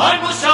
One was